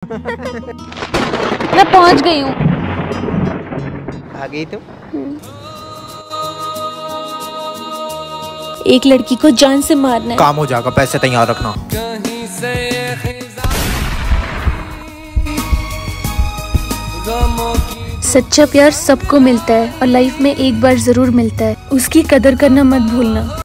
मैं पहुँच गई हूँ। आ गई तुम एक लड़की को जान से मारना है। काम हो जाएगा पैसे तो तैयार रखना। सच्चा प्यार सबको मिलता है और लाइफ में एक बार ज़रूर मिलता है। उसकी कदर करना मत भूलना।